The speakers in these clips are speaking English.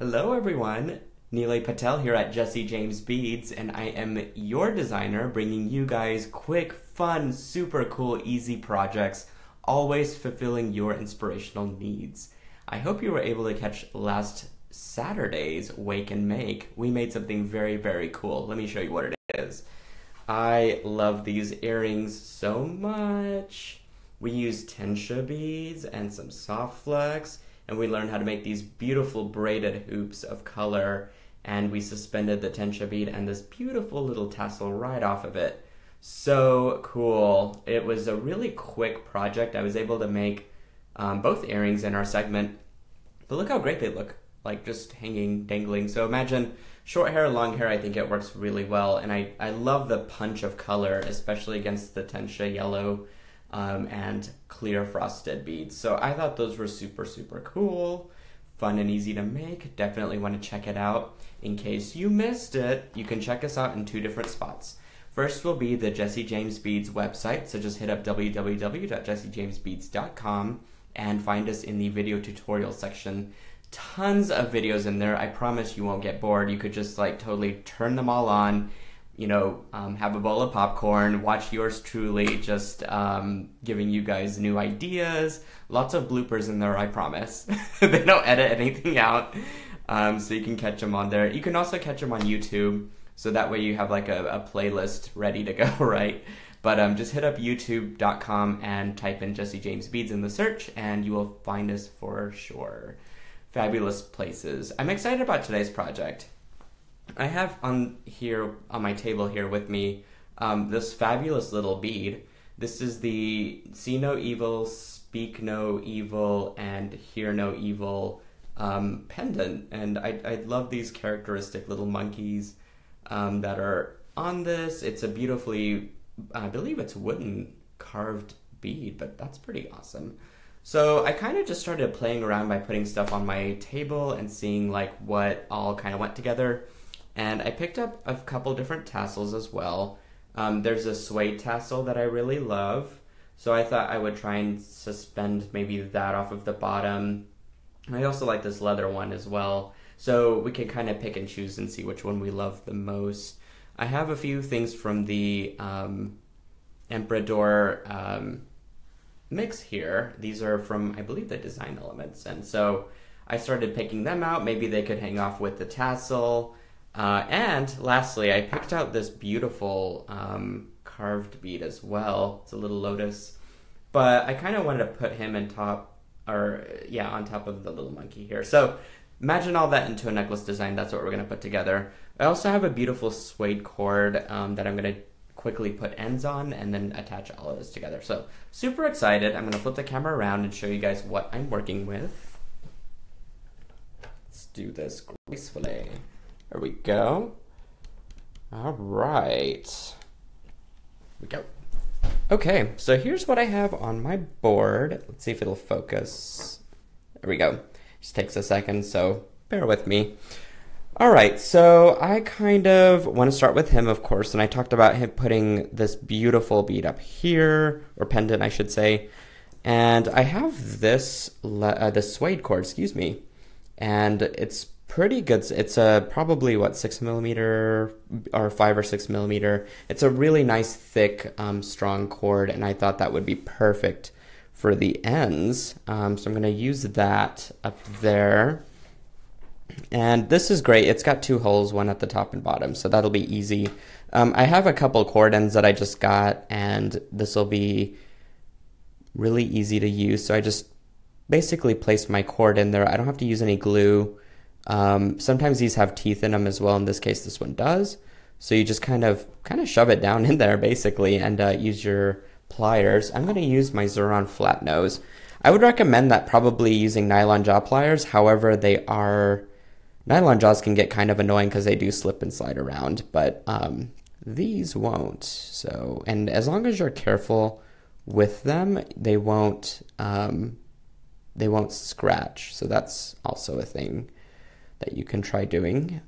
Hello, everyone. Nealay Patel here at Jesse James Beads, and I am your designer bringing you guys quick, fun, super cool, easy projects, always fulfilling your inspirational needs. I hope you were able to catch last Saturday's Wake and Make. We made something very, very cool. Let me show you what it is. I love these earrings so much. We used Tensha beads and some soft flex, and we learned how to make these beautiful braided hoops of color. And we suspended the Tensha bead and this beautiful little tassel right off of it. So cool. It was a really quick project. I was able to make um, both earrings in our segment, but look how great they look like just hanging, dangling. So imagine short hair, long hair, I think it works really well. And I, I love the punch of color, especially against the Tensha yellow um, and clear frosted beads. So I thought those were super, super cool, fun and easy to make. Definitely want to check it out. In case you missed it, you can check us out in two different spots. First will be the Jesse James Beads website, so just hit up www.jessejamesbeads.com and find us in the video tutorial section tons of videos in there. I promise you won't get bored. You could just like totally turn them all on, you know, um, have a bowl of popcorn, watch yours truly, just um, giving you guys new ideas. Lots of bloopers in there, I promise. they don't edit anything out, um, so you can catch them on there. You can also catch them on YouTube, so that way you have like a, a playlist ready to go, right? But um, just hit up youtube.com and type in Jesse James Beads in the search, and you will find us for sure fabulous places. I'm excited about today's project. I have on here on my table here with me um, this fabulous little bead. This is the See No Evil, Speak No Evil, and Hear No Evil um, pendant, and I, I love these characteristic little monkeys um, that are on this. It's a beautifully, I believe it's wooden carved bead, but that's pretty awesome. So I kind of just started playing around by putting stuff on my table and seeing like what all kind of went together. And I picked up a couple different tassels as well. Um, there's a suede tassel that I really love. So I thought I would try and suspend maybe that off of the bottom. I also like this leather one as well. So we can kind of pick and choose and see which one we love the most. I have a few things from the um, Emperador um, mix here. These are from, I believe, the design elements. And so I started picking them out. Maybe they could hang off with the tassel. Uh, and lastly, I picked out this beautiful um, carved bead as well. It's a little lotus. But I kind of wanted to put him in top, or yeah, on top of the little monkey here. So imagine all that into a necklace design. That's what we're going to put together. I also have a beautiful suede cord um, that I'm going to quickly put ends on and then attach all of this together. So super excited. I'm going to flip the camera around and show you guys what I'm working with. Let's do this gracefully. There we go. All right. Here we go. Okay, so here's what I have on my board. Let's see if it'll focus. There we go. Just takes a second, so bear with me. All right, so I kind of want to start with him, of course, and I talked about him putting this beautiful bead up here, or pendant, I should say, and I have this uh, this suede cord, excuse me, and it's pretty good. It's a probably what six millimeter or five or six millimeter. It's a really nice, thick, um, strong cord, and I thought that would be perfect for the ends. Um, so I'm going to use that up there. And this is great. It's got two holes, one at the top and bottom, so that'll be easy. Um, I have a couple cord ends that I just got, and this will be really easy to use. So I just basically place my cord in there. I don't have to use any glue. Um, sometimes these have teeth in them as well. In this case, this one does. So you just kind of kind of shove it down in there basically, and uh, use your pliers. I'm going to use my Xuron flat nose. I would recommend that probably using nylon jaw pliers. However, they are Nylon jaws can get kind of annoying because they do slip and slide around, but um, these won't. So, and as long as you're careful with them, they won't um, they won't scratch. So that's also a thing that you can try doing.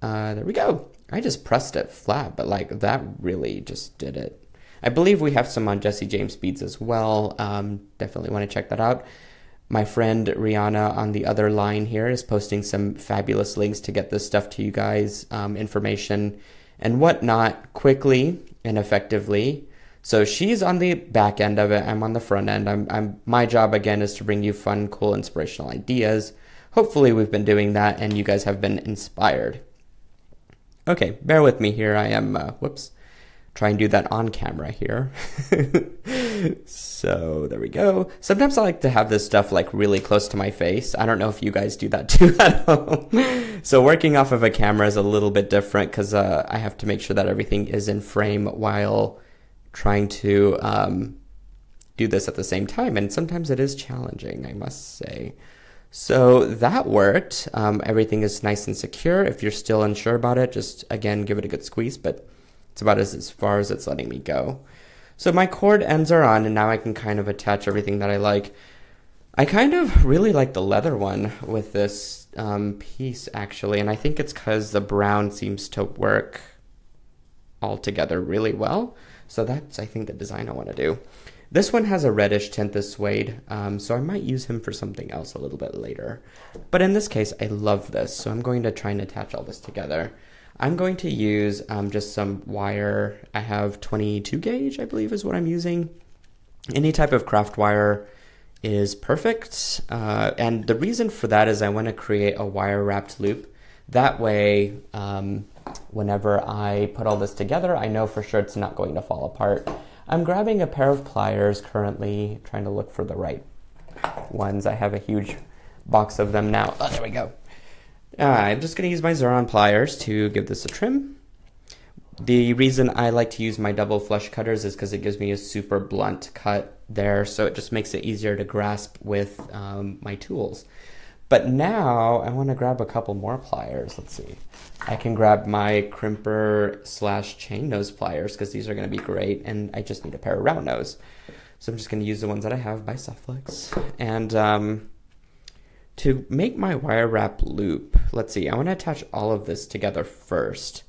Uh, there we go. I just pressed it flat, but like that really just did it. I believe we have some on Jesse James beads as well. Um, definitely want to check that out. My friend Rihanna on the other line here is posting some fabulous links to get this stuff to you guys, um, information and whatnot quickly and effectively. So she's on the back end of it. I'm on the front end. I'm, I'm my job again is to bring you fun, cool, inspirational ideas. Hopefully, we've been doing that, and you guys have been inspired. Okay, bear with me here. I am. Uh, whoops try and do that on camera here. so there we go. Sometimes I like to have this stuff like really close to my face. I don't know if you guys do that too at home. so working off of a camera is a little bit different because uh, I have to make sure that everything is in frame while trying to um, do this at the same time. And sometimes it is challenging, I must say. So that worked. Um, everything is nice and secure. If you're still unsure about it, just again give it a good squeeze. But it's about as, as far as it's letting me go. So my cord ends are on, and now I can kind of attach everything that I like. I kind of really like the leather one with this um, piece, actually, and I think it's because the brown seems to work all together really well. So that's, I think, the design I want to do. This one has a reddish tint, this suede, um, so I might use him for something else a little bit later. But in this case, I love this, so I'm going to try and attach all this together. I'm going to use um, just some wire. I have 22 gauge, I believe is what I'm using. Any type of craft wire is perfect. Uh, and the reason for that is I want to create a wire wrapped loop. That way, um, whenever I put all this together, I know for sure it's not going to fall apart. I'm grabbing a pair of pliers currently, trying to look for the right ones. I have a huge box of them now. Oh, there we go. Uh, I'm just going to use my Xuron pliers to give this a trim. The reason I like to use my double flush cutters is because it gives me a super blunt cut there, so it just makes it easier to grasp with um, my tools. But now I want to grab a couple more pliers. Let's see. I can grab my crimper slash chain nose pliers because these are going to be great, and I just need a pair of round nose. So I'm just going to use the ones that I have by Softflex. And um, to make my wire wrap loop, let's see, I want to attach all of this together first.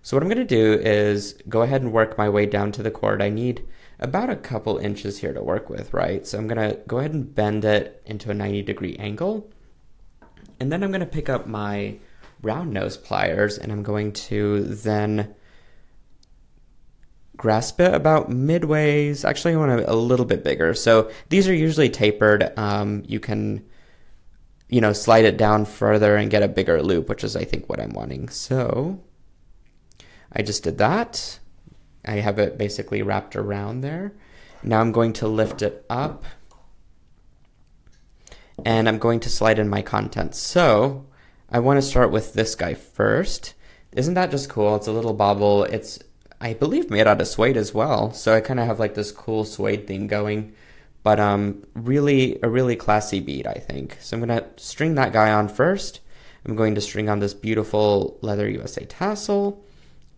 So what I'm going to do is go ahead and work my way down to the cord. I need about a couple inches here to work with, right? So I'm going to go ahead and bend it into a 90 degree angle. And then I'm going to pick up my round nose pliers and I'm going to then grasp it about midways. Actually, I want it a little bit bigger. So these are usually tapered. Um, you can you know, slide it down further and get a bigger loop, which is, I think, what I'm wanting. So I just did that. I have it basically wrapped around there. Now I'm going to lift it up and I'm going to slide in my contents. So I want to start with this guy first. Isn't that just cool? It's a little bobble. It's, I believe, made out of suede as well. So I kind of have like this cool suede thing going. But um, really, a really classy bead, I think. So I'm going to string that guy on first. I'm going to string on this beautiful leather USA tassel.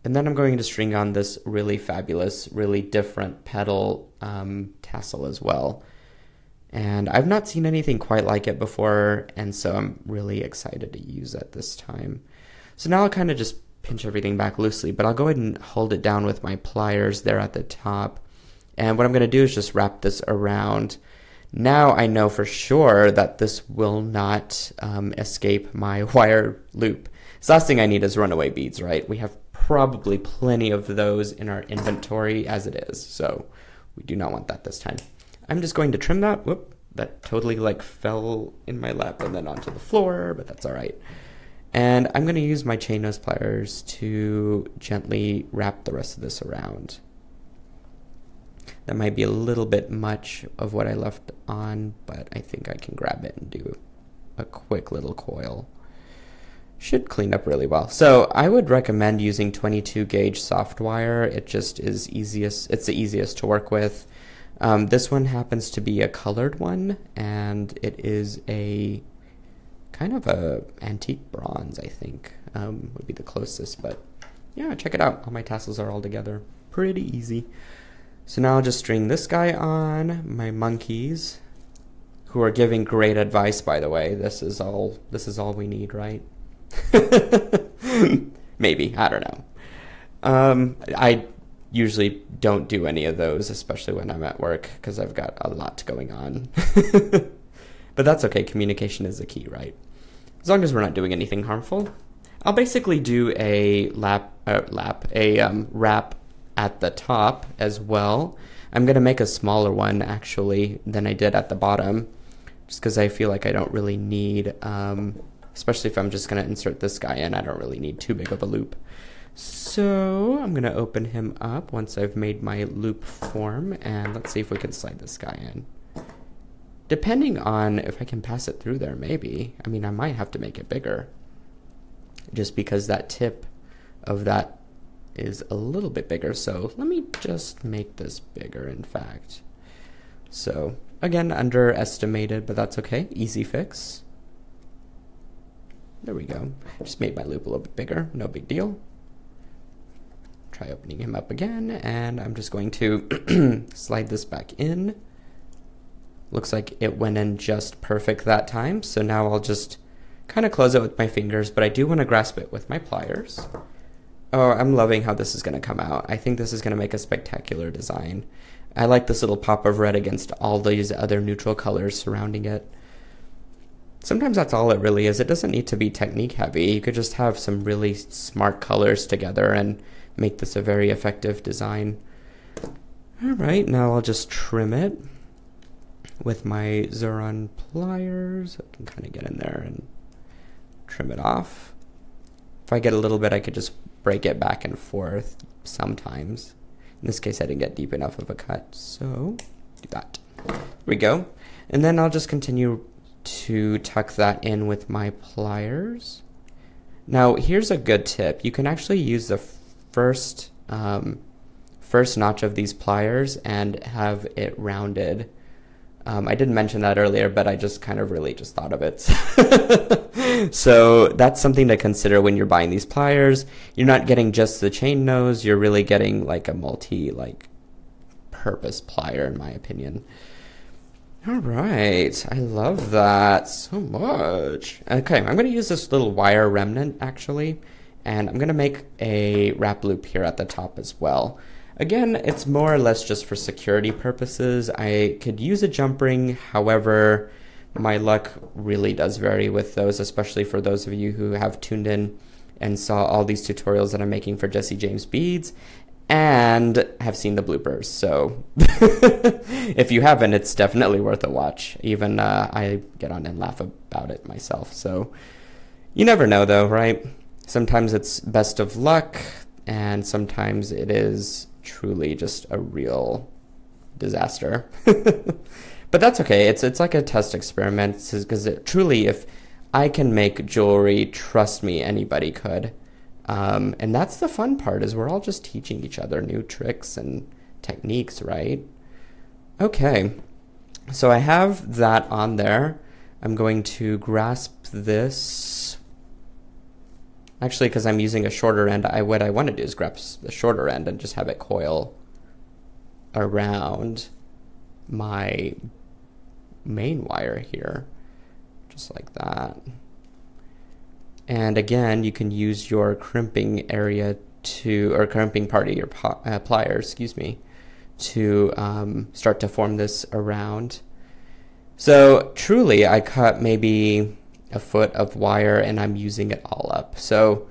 And then I'm going to string on this really fabulous, really different petal um, tassel as well. And I've not seen anything quite like it before, and so I'm really excited to use it this time. So now I'll kind of just pinch everything back loosely, but I'll go ahead and hold it down with my pliers there at the top. And what I'm going to do is just wrap this around. Now I know for sure that this will not um, escape my wire loop. The last thing I need is runaway beads, right? We have probably plenty of those in our inventory as it is, so we do not want that this time. I'm just going to trim that. Whoop, that totally like fell in my lap and then onto the floor, but that's all right. And I'm going to use my chain nose pliers to gently wrap the rest of this around. That might be a little bit much of what I left on, but I think I can grab it and do a quick little coil. Should clean up really well. So I would recommend using 22 gauge soft wire. It just is easiest. It's the easiest to work with. Um, this one happens to be a colored one, and it is a kind of a antique bronze. I think um, would be the closest, but yeah, check it out. All my tassels are all together. Pretty easy. So now I'll just string this guy on, my monkeys, who are giving great advice by the way. This is all this is all we need, right? Maybe, I don't know. Um, I usually don't do any of those, especially when I'm at work because I've got a lot going on. But that's okay. Communication is the key, right? As long as we're not doing anything harmful. I'll basically do a lap, uh, lap, a um, wrap at the top as well. I'm going to make a smaller one actually than I did at the bottom just because I feel like I don't really need, um, especially if I'm just going to insert this guy in, I don't really need too big of a loop. So I'm going to open him up once I've made my loop form and let's see if we can slide this guy in. Depending on if I can pass it through there, maybe. I mean, I might have to make it bigger just because that tip of that is a little bit bigger. So let me just make this bigger, in fact. So again, underestimated, but that's okay. Easy fix. There we go. Just made my loop a little bit bigger. No big deal. Try opening him up again, and I'm just going to slide this back in. Looks like it went in just perfect that time, so now I'll just kind of close it with my fingers, but I do want to grasp it with my pliers. Oh, I'm loving how this is going to come out. I think this is going to make a spectacular design. I like this little pop of red against all these other neutral colors surrounding it. Sometimes that's all it really is. It doesn't need to be technique heavy. You could just have some really smart colors together and make this a very effective design. All right, now I'll just trim it with my Xuron pliers. I can kind of get in there and trim it off. If I get a little bit, I could just break it back and forth sometimes. In this case, I didn't get deep enough of a cut, so do that. There we go. And then I'll just continue to tuck that in with my pliers. Now, here's a good tip. You can actually use the first, um, first notch of these pliers and have it rounded um, I didn't mention that earlier, but I just kind of really just thought of it. so that's something to consider when you're buying these pliers. You're not getting just the chain nose, you're really getting like a multi like purpose plier in my opinion. All right, I love that so much. Okay, I'm going to use this little wire remnant actually, and I'm to make a wrap loop here at the top as well. Again, it's more or less just for security purposes. I could use a jump ring, however, my luck really does vary with those, especially for those of you who have tuned in and saw all these tutorials that I'm making for Jesse James beads and have seen the bloopers. So if you haven't, it's definitely worth a watch. Even uh, I get on and laugh about it myself. So you never know, though, right? Sometimes it's best of luck, and sometimes it is truly just a real disaster. but that's okay. It's it's like a test experiment because truly, if I can make jewelry, trust me, anybody could. Um, and that's the fun part is we're all just teaching each other new tricks and techniques, right? Okay, so I have that on there. I'm going to grasp this Actually, because I'm using a shorter end, I what I want to do is grab the shorter end and just have it coil around my main wire here, just like that. And again, you can use your crimping area to, or crimping part of your uh, pliers, excuse me, to um, start to form this around. So truly, I cut maybe a foot of wire and I'm using it all up. So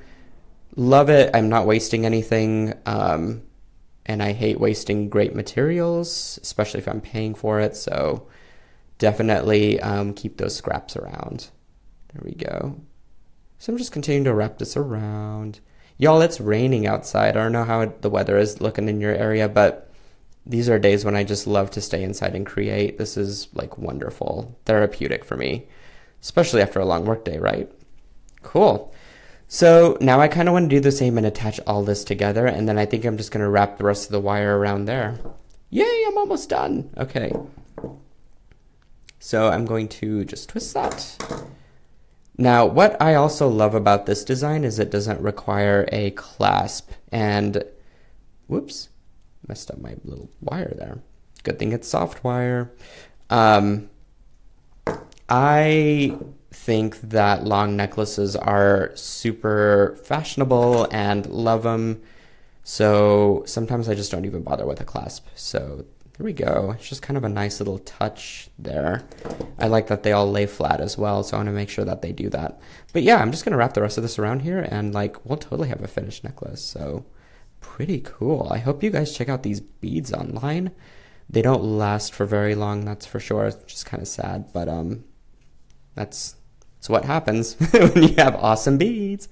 love it. I'm not wasting anything. Um, and I hate wasting great materials, especially if I'm paying for it. So definitely um, keep those scraps around. There we go. So I'm just continuing to wrap this around. Y'all, it's raining outside. I don't know how the weather is looking in your area, but these are days when I just love to stay inside and create. This is like wonderful, therapeutic for me especially after a long workday, right? Cool. So now I kind of want to do the same and attach all this together, and then I think I'm just going to wrap the rest of the wire around there. Yay, I'm almost done. Okay. So I'm going to just twist that. Now, what I also love about this design is it doesn't require a clasp, and whoops, messed up my little wire there. Good thing it's soft wire. Um, I think that long necklaces are super fashionable and love them. So sometimes I just don't even bother with a clasp. So there we go. It's just kind of a nice little touch there. I like that they all lay flat as well, so I want to make sure that they do that. But yeah, I'm just going to wrap the rest of this around here, and like, we'll totally have a finished necklace, so pretty cool. I hope you guys check out these beads online. They don't last for very long, that's for sure. It's just kind of sad, but um, that's, that's what happens when you have awesome beads.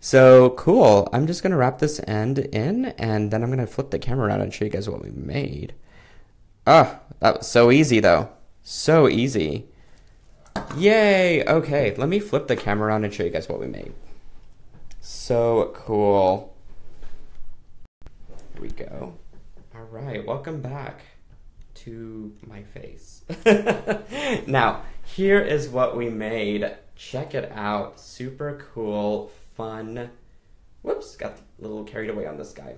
So cool. I'm just going to wrap this end in and then I'm going to flip the camera around and show you guys what we made. Ah, that was so easy though. So easy. Yay! Okay, let me flip the camera around and show you guys what we made. So cool. Here we go. All right, welcome back to my face. now, here is what we made. Check it out. Super cool fun. Whoops, got a little carried away on this guy.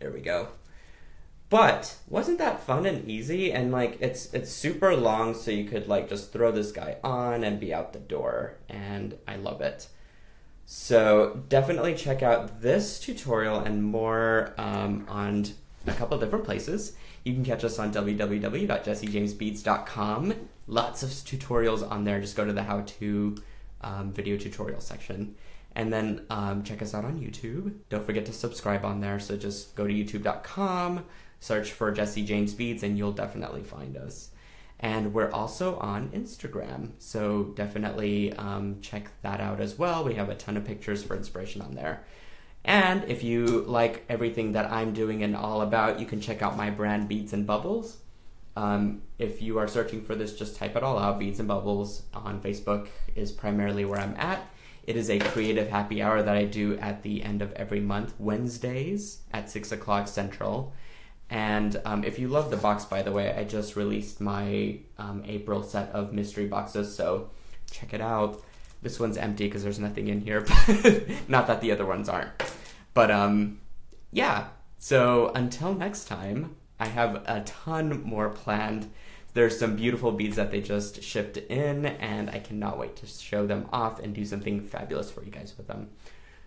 There we go. But wasn't that fun and easy? And like it's it's super long, so you could like just throw this guy on and be out the door. And I love it. So definitely check out this tutorial and more um, on a couple different places. You can catch us on www.jessejamesbeads.com. Lots of tutorials on there. Just go to the how-to um, video tutorial section. And then um, check us out on YouTube. Don't forget to subscribe on there. So just go to youtube.com, search for Jesse James Beads, and you'll definitely find us. And we're also on Instagram. So definitely um, check that out as well. We have a ton of pictures for inspiration on there. And if you like everything that I'm doing and all about, you can check out my brand Beads and Bubbles. Um, if you are searching for this, just type it all out. Beads and Bubbles on Facebook is primarily where I'm at. It is a creative happy hour that I do at the end of every month, Wednesdays at 6 o'clock Central. And um, if you love the box, by the way, I just released my um, April set of mystery boxes, so check it out. This one's empty because there's nothing in here, not that the other ones aren't. But um, yeah, so until next time, I have a ton more planned. There's some beautiful beads that they just shipped in, and I cannot wait to show them off and do something fabulous for you guys with them.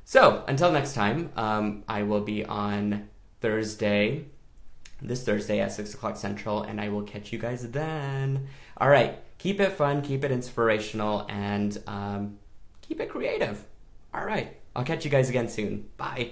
So, until next time, um, I will be on Thursday, this Thursday at 6 o'clock Central, and I will catch you guys then. All right, keep it fun, keep it inspirational, and um, keep it creative. All right, I'll catch you guys again soon. Bye.